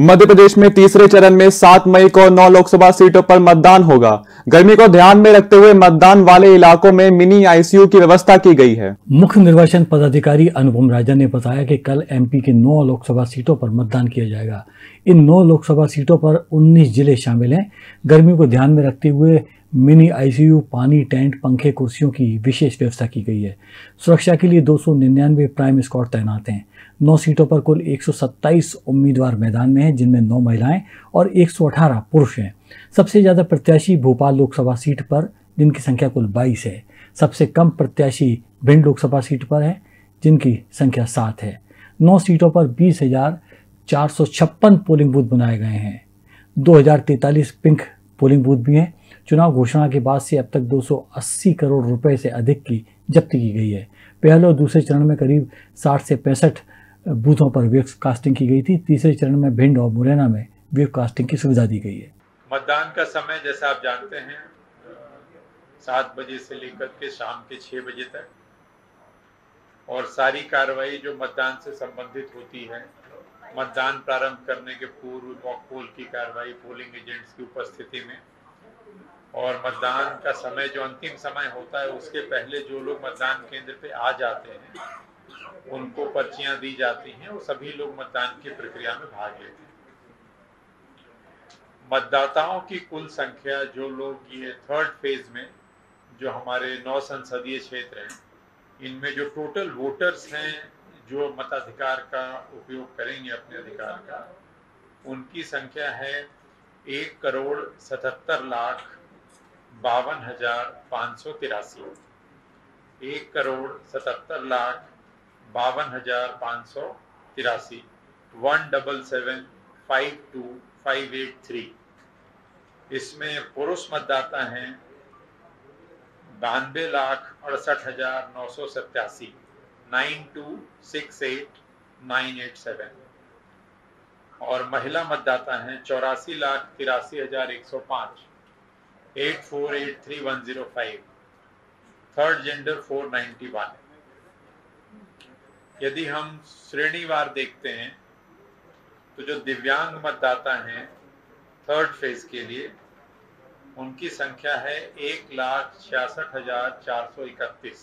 मध्य प्रदेश में तीसरे चरण में 7 मई को नौ लोकसभा सीटों पर मतदान होगा। गर्मी को ध्यान में रखते हुए मतदान वाले इलाकों में मिनी आईसीयू की व्यवस्था की गई है। मुख्य निर्वाचन पदाधिकारी अनुपम राजा ने बताया कि कल एमपी के नौ लोकसभा सीटों पर मतदान किया जाएगा। इन नौ लोकसभा सीटों पर 19 ज़िले शामिल हैं। गर्मी को ध्यान में रखते हुए मिनी आईसीयू, पानी, टेंट, पंखे, कुर्सियों की विशेष व्यवस्था की गई है। सुरक्षा के लिए दो सौ निन्यानवे प्राइम स्कॉट तैनात हैं। नौ सीटों पर कुल 127 उम्मीदवार मैदान में हैं, जिनमें नौ महिलाएँ और 118 पुरुष हैं। सबसे ज़्यादा प्रत्याशी भोपाल लोकसभा सीट पर, जिनकी संख्या कुल 22 है। सबसे कम प्रत्याशी भिंड लोकसभा सीट पर है, जिनकी संख्या सात है। नौ सीटों पर बीस हज़ार चार सौ छप्पन पोलिंग बूथ बनाए गए हैं। दो हज़ार तैंतालीस पिंक पोलिंग बूथ भी हैं। चुनाव घोषणा के बाद से अब तक 280 करोड़ रुपए से अधिक की जब्ती की गई है। पहले और दूसरे चरण में करीब 60 से पैंसठ बूथों पर वेब कास्टिंग की गई थी। तीसरे चरण में भिंड और मुरैना में वेब कास्टिंग की सुविधा दी गई है। मतदान का समय, जैसा आप जानते हैं, सात बजे से लेकर के शाम के छः बजे तक। और सारी कार्रवाई जो मतदान से संबंधित होती है मतदान प्रारंभ करने के पूर्व पोल की कार्रवाई पोलिंग एजेंट्स की उपस्थिति में। और मतदान का समय जो अंतिम समय होता है, उसके पहले जो लोग मतदान केंद्र पे आ जाते हैं, उनको पर्चियाँ दी जाती हैं और सभी लोग मतदान की प्रक्रिया में भाग लेते हैं। मतदाताओं की कुल संख्या जो लोग ये थर्ड फ़ेज़ में, जो हमारे नौ संसदीय क्षेत्र हैं, इनमें जो टोटल वोटर्स हैं जो मताधिकार का उपयोग करेंगे अपने अधिकार का, उनकी संख्या है एक करोड़ सतहत्तर लाख बावन हज़ार पाँच सौ तिरासी। एक करोड़ सतहत्तर लाख बावन हज़ार पाँच सौ तिरासी। One double seven five two five eight three. इसमें पुरुष मतदाता हैं बानवे लाख अड़सठ हज़ार नौ सौ सत्तासी nine two six eight nine eight seven. और महिला मतदाता हैं चौरासी लाख तिरासी हज़ार एक सौ पाँच। Eight four eight three one zero five. Third gender four ninety one. यदि हम श्रेणीवार देखते हैं तो जो दिव्यांग मतदाता हैं थर्ड फ़ेज़ के लिए, उनकी संख्या है एक लाख छियासठ हज़ार चार सौ इकतीस।